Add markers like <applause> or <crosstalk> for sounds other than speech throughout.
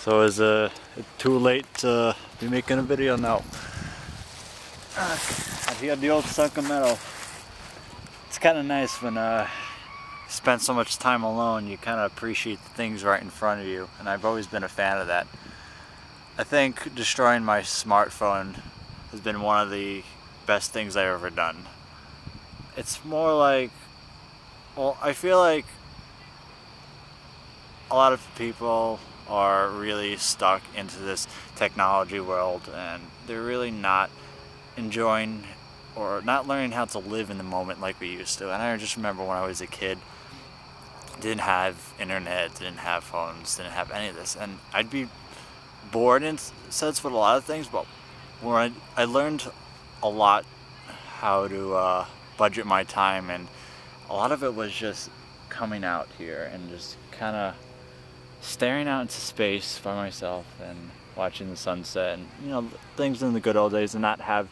So is uh, it too late to be making a video now? Here at the old Sunken Meadow. It's kind of nice when uh, you spend so much time alone, you kind of appreciate the things right in front of you. And I've always been a fan of that. I think destroying my smartphone has been one of the best things I've ever done. It's more like, well, I feel like a lot of people are really stuck into this technology world and they're really not enjoying or not learning how to live in the moment like we used to. And I just remember when I was a kid, didn't have internet, didn't have phones, didn't have any of this. And I'd be bored in sense with a lot of things, but when I, I learned a lot how to uh, budget my time and a lot of it was just coming out here and just kind of staring out into space by myself and watching the sunset and you know things in the good old days and not have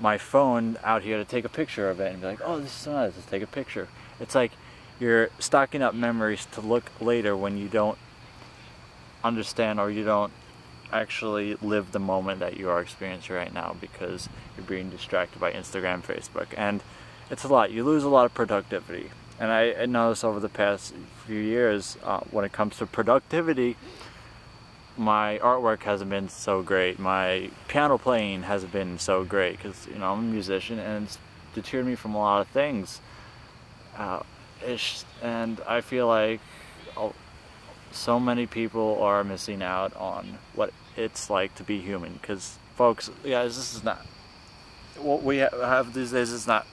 my phone out here to take a picture of it and be like oh this is nice let's take a picture it's like you're stocking up memories to look later when you don't understand or you don't actually live the moment that you are experiencing right now because you're being distracted by Instagram, Facebook, and it's a lot. You lose a lot of productivity. And I, noticed over the past few years, uh, when it comes to productivity, my artwork hasn't been so great. My piano playing hasn't been so great because you know I'm a musician and it's deterred me from a lot of things. Uh, and I feel like oh, so many people are missing out on what it's like to be human. Because folks, yeah, this is not what we have these days. Is not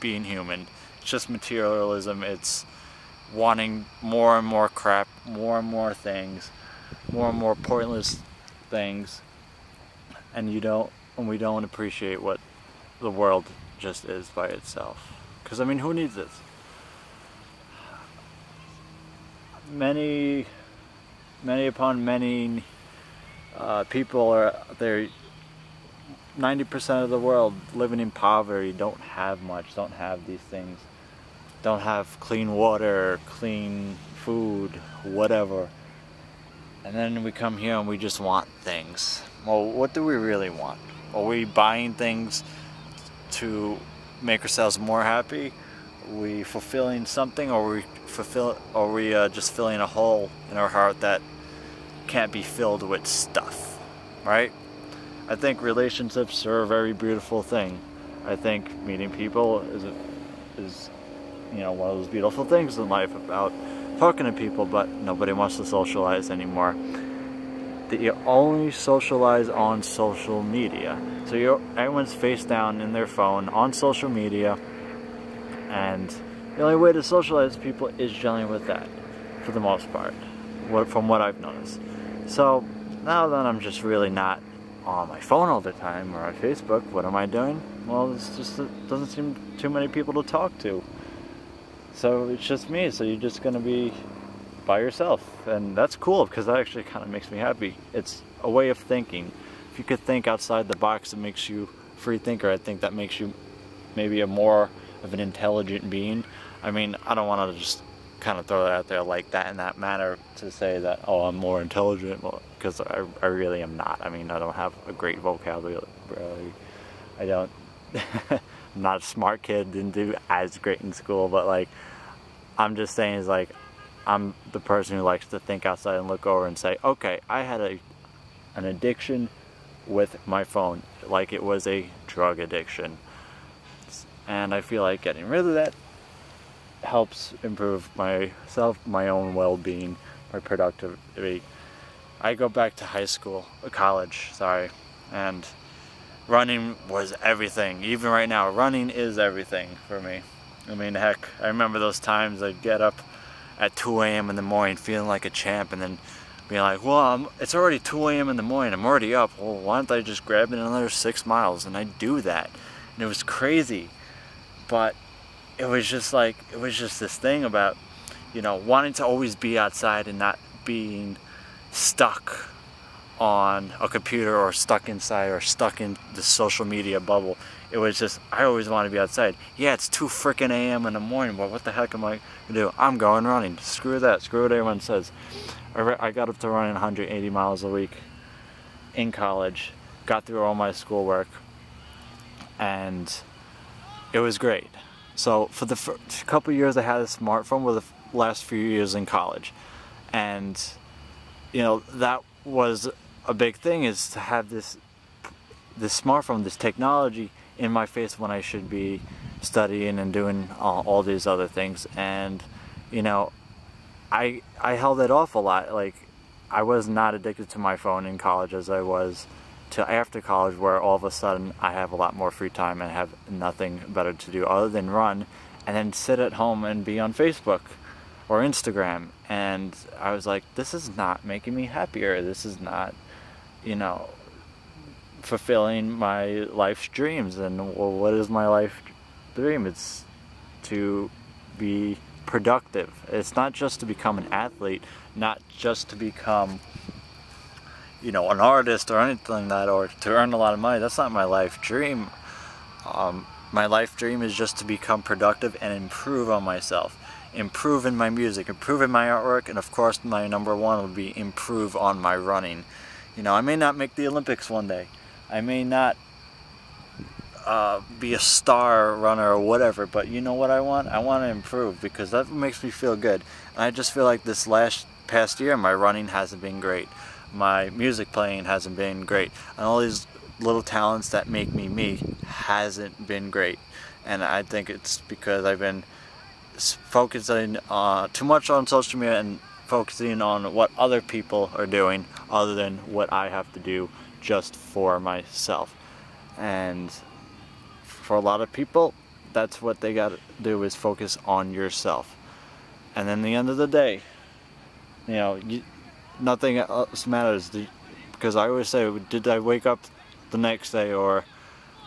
being human it's just materialism. It's wanting more and more crap, more and more things, more and more pointless things, and you don't, and we don't appreciate what the world just is by itself. Because I mean, who needs this? Many, many upon many uh, people are there 90% of the world living in poverty don't have much, don't have these things don't have clean water, clean food, whatever. And then we come here and we just want things. Well, what do we really want? Are we buying things to make ourselves more happy? Are we fulfilling something or are we fulfill are we uh, just filling a hole in our heart that can't be filled with stuff, right? I think relationships are a very beautiful thing. I think meeting people is a, is you know, one of those beautiful things in life about talking to people, but nobody wants to socialize anymore. That you only socialize on social media. So you're, everyone's face down in their phone on social media, and the only way to socialize people is generally with that, for the most part, from what I've noticed. So now that I'm just really not on my phone all the time or on Facebook, what am I doing? Well, it's just it doesn't seem too many people to talk to. So it's just me, so you're just gonna be by yourself. And that's cool because that actually kind of makes me happy. It's a way of thinking. If you could think outside the box, it makes you free thinker. I think that makes you maybe a more of an intelligent being. I mean, I don't want to just kind of throw that out there like that in that manner to say that, oh, I'm more intelligent, because I, I really am not. I mean, I don't have a great vocabulary. I don't. <laughs> I'm not a smart kid, didn't do as great in school, but like, I'm just saying is like, I'm the person who likes to think outside and look over and say, okay, I had a an addiction with my phone, like it was a drug addiction. And I feel like getting rid of that helps improve myself, my own well-being, my productivity. I go back to high school, college, sorry, and running was everything. Even right now, running is everything for me. I mean, heck, I remember those times I'd get up at 2 a.m. in the morning feeling like a champ and then being like, well, I'm, it's already 2 a.m. in the morning, I'm already up. Well, why don't I just grab another six miles? And I do that. And it was crazy. But it was just like, it was just this thing about, you know, wanting to always be outside and not being stuck on a computer or stuck inside or stuck in the social media bubble. It was just, I always want to be outside. Yeah, it's 2 freaking a.m. in the morning, but what the heck am I going to do? I'm going running. Screw that. Screw what everyone says. I got up to running 180 miles a week in college, got through all my schoolwork, and it was great. So for the first couple years I had a smartphone were the last few years in college. And, you know, that was a big thing is to have this this smartphone, this technology in my face when I should be studying and doing all, all these other things. And, you know, I I held it off a lot. Like, I was not addicted to my phone in college as I was to after college where all of a sudden I have a lot more free time and have nothing better to do other than run and then sit at home and be on Facebook or Instagram and I was like this is not making me happier this is not you know fulfilling my life's dreams and well what is my life dream it's to be productive it's not just to become an athlete not just to become you know, an artist or anything like that, or to earn a lot of money. That's not my life dream. Um, my life dream is just to become productive and improve on myself. Improve in my music, improve in my artwork, and of course my number one would be improve on my running. You know, I may not make the Olympics one day. I may not uh, be a star runner or whatever, but you know what I want? I want to improve because that makes me feel good. And I just feel like this last past year my running hasn't been great my music playing hasn't been great. And all these little talents that make me me hasn't been great. And I think it's because I've been focusing uh, too much on social media and focusing on what other people are doing other than what I have to do just for myself. And for a lot of people, that's what they got to do is focus on yourself. And then the end of the day, you know, you, nothing else matters because I always say did I wake up the next day or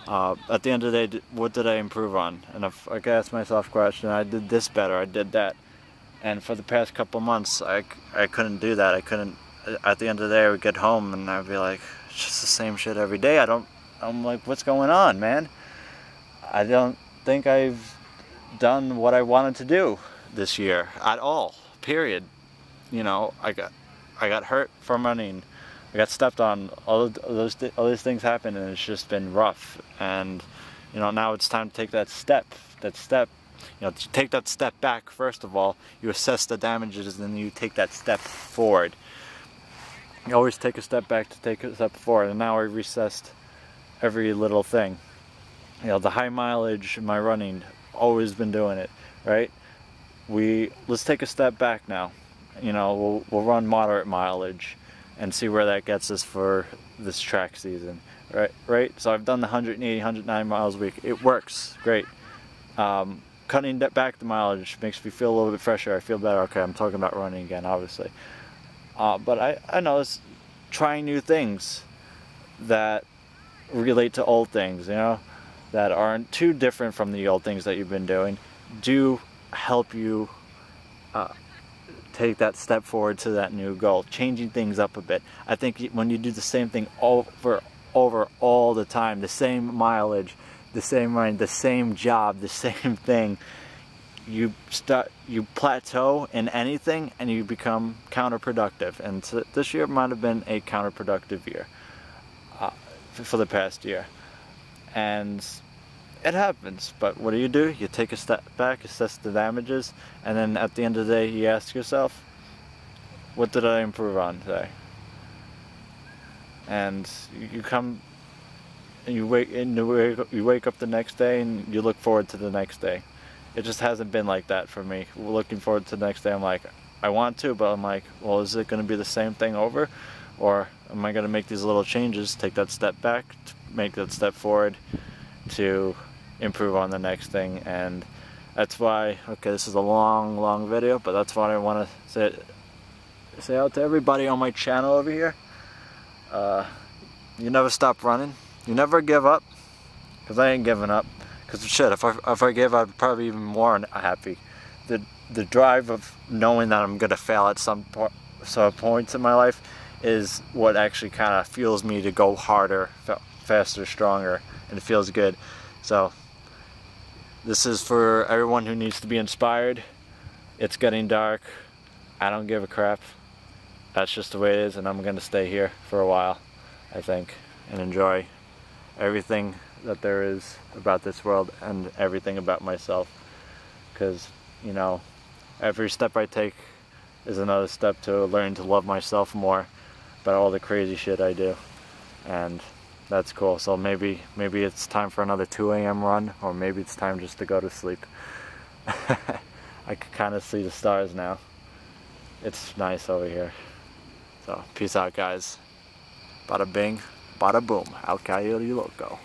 uh, at the end of the day what did I improve on and if I ask myself a question I did this better I did that and for the past couple months I, I couldn't do that I couldn't at the end of the day I would get home and I'd be like it's just the same shit every day I don't I'm like what's going on man I don't think I've done what I wanted to do this year at all period you know I got I got hurt from running. I got stepped on. All those all these things happened, and it's just been rough. And you know now it's time to take that step. That step. You know, take that step back. First of all, you assess the damages, and then you take that step forward. You always take a step back to take a step forward. And now I recessed every little thing. You know, the high mileage, in my running, always been doing it, right? We let's take a step back now you know, we'll, we'll run moderate mileage and see where that gets us for this track season. Right, right. So I've done the 180, 109 miles a week. It works great. Um, cutting back the mileage makes me feel a little bit fresher. I feel better. Okay, I'm talking about running again, obviously. Uh, but I, I know it's trying new things that relate to old things, you know, that aren't too different from the old things that you've been doing, do help you uh, take that step forward to that new goal, changing things up a bit. I think when you do the same thing over over all the time, the same mileage, the same run, the same job, the <laughs> same thing, you start you plateau in anything and you become counterproductive. And so this year might have been a counterproductive year uh, for the past year. And it happens, but what do you do? You take a step back, assess the damages, and then at the end of the day, you ask yourself, what did I improve on today? And you come and you wake and you wake up the next day and you look forward to the next day. It just hasn't been like that for me. Looking forward to the next day, I'm like, I want to, but I'm like, well, is it going to be the same thing over, or am I going to make these little changes, take that step back, make that step forward, to improve on the next thing and that's why okay this is a long long video but that's why I want to say say out to everybody on my channel over here uh, you never stop running you never give up because I ain't giving up because shit if I, if I give I'd probably even more happy the the drive of knowing that I'm gonna fail at some, po some points in my life is what actually kind of fuels me to go harder, faster, stronger, and it feels good. So this is for everyone who needs to be inspired. It's getting dark. I don't give a crap. That's just the way it is and I'm gonna stay here for a while, I think, and enjoy everything that there is about this world and everything about myself. Because, you know, every step I take is another step to learn to love myself more about all the crazy shit I do. And that's cool. So maybe maybe it's time for another 2 a.m. run, or maybe it's time just to go to sleep. <laughs> I can kind of see the stars now. It's nice over here. So peace out, guys. Bada bing, bada boom. El Coyote Loco.